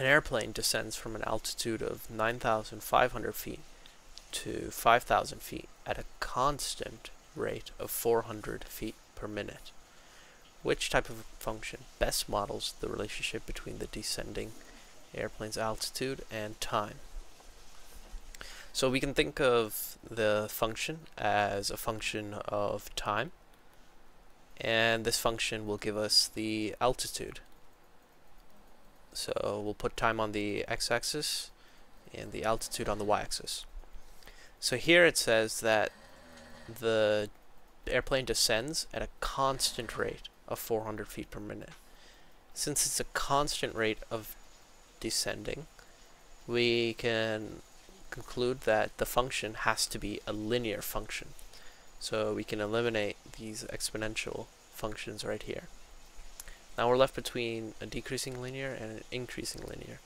An airplane descends from an altitude of 9,500 feet to 5,000 feet at a constant rate of 400 feet per minute. Which type of function best models the relationship between the descending airplane's altitude and time? So we can think of the function as a function of time and this function will give us the altitude. So we'll put time on the x-axis and the altitude on the y-axis. So here it says that the airplane descends at a constant rate of 400 feet per minute. Since it's a constant rate of descending, we can conclude that the function has to be a linear function. So we can eliminate these exponential functions right here. Now we're left between a decreasing linear and an increasing linear.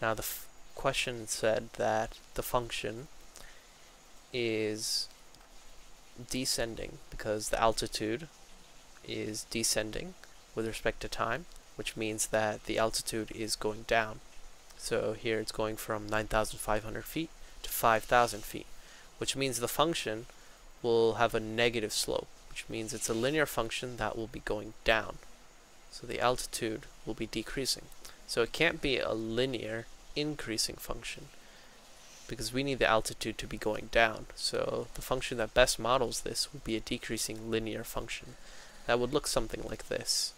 Now the question said that the function is descending because the altitude is descending with respect to time, which means that the altitude is going down. So here it's going from 9,500 feet to 5,000 feet, which means the function will have a negative slope, which means it's a linear function that will be going down. So the altitude will be decreasing. So it can't be a linear increasing function because we need the altitude to be going down. So the function that best models this would be a decreasing linear function. That would look something like this.